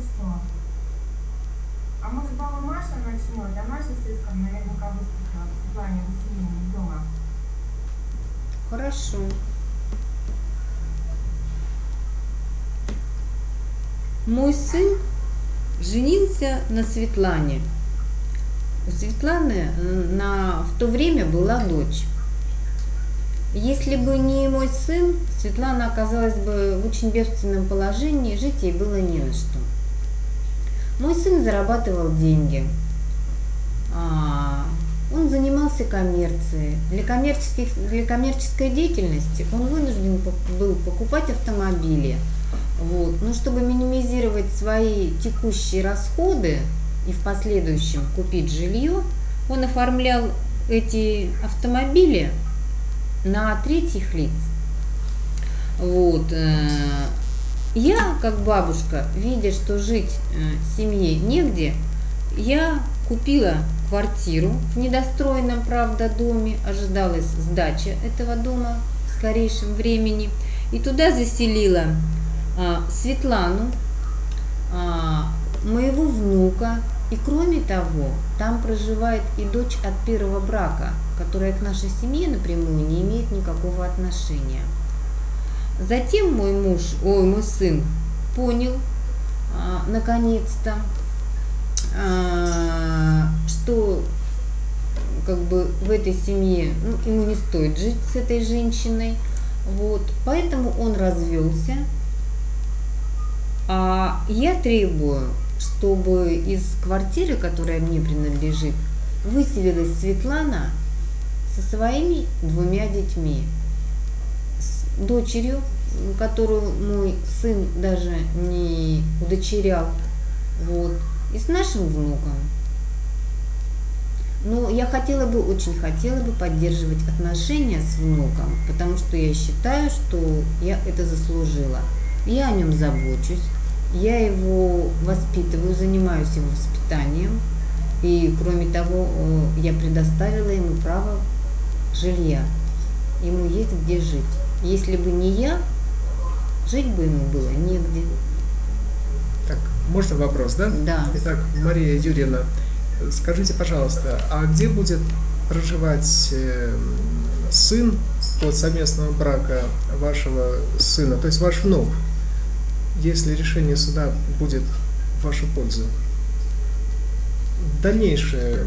что? А может, баба Маша начнет, а Маша слишком наверняка выступила в плане выселения из дома. Хорошо. Мой сын женился на Светлане. У Светланы на, в то время была дочь. Если бы не мой сын, Светлана оказалась бы в очень бедственном положении, жить ей было не на что. Мой сын зарабатывал деньги. А, он занимался коммерцией. Для, коммерческих, для коммерческой деятельности он вынужден был покупать автомобили. Вот. Но чтобы минимизировать свои текущие расходы и в последующем купить жилье, он оформлял эти автомобили на третьих лиц. Вот. Э, Я, как бабушка, видя, что жить э, семье негде, я купила квартиру в недостроенном, правда, доме, ожидалась сдача этого дома в скорейшем времени, и туда заселила а, Светлану, а, моего внука, и кроме того, там проживает и дочь от первого брака, которая к нашей семье напрямую не имеет никакого отношения. Затем мой муж, ой, мой сын понял, а, наконец-то, а, что как бы в этой семье ну, ему не стоит жить с этой женщиной. Вот, поэтому он развелся. А я требую, чтобы из квартиры, которая мне принадлежит, выселилась Светлана со своими двумя детьми. Дочерью, которую мой сын даже не удочерял, вот, и с нашим внуком. Но я хотела бы, очень хотела бы поддерживать отношения с внуком, потому что я считаю, что я это заслужила. Я о нем забочусь, я его воспитываю, занимаюсь его воспитанием. И кроме того, э, я предоставила ему право жилья. Ему есть где жить. Если бы не я, жить бы ему было негде. Так, можно вопрос, да? Да. Итак, Мария Юрьевна, скажите, пожалуйста, а где будет проживать э, сын от совместного брака вашего сына, то есть ваш внук, если решение суда будет в вашу пользу? Дальнейшие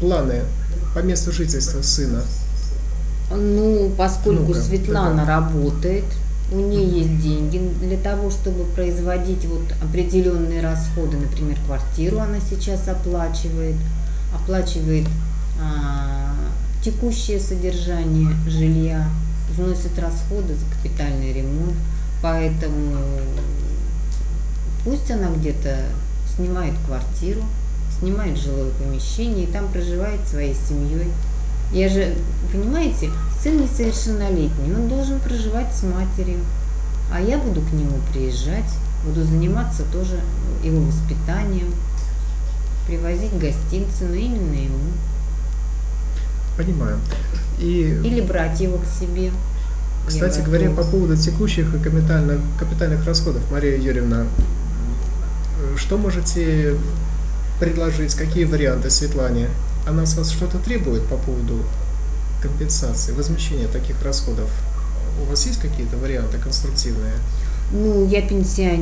планы по месту жительства сына. Ну, поскольку Ну-ка, Светлана да. работает, у нее есть деньги для того, чтобы производить вот определенные расходы, например, квартиру она сейчас оплачивает, оплачивает а, текущее содержание жилья, вносит расходы за капитальный ремонт, поэтому пусть она где-то снимает квартиру, снимает жилое помещение и там проживает своей семьей. Я же, понимаете, сын несовершеннолетний, он должен проживать с матерью. А я буду к нему приезжать, буду заниматься тоже его воспитанием, привозить гостинцы, но именно ему. Понимаю. И, Или брать его к себе. кстати Я говоря, по поводу текущих и капитальных, капитальных расходов, Мария Юрьевна, э, что можете предложить, какие варианты Светлане? Она с вас что-то требует по поводу компенсации, возмещения таких расходов? У вас есть какие-то варианты конструктивные? Ну, я пенсионер.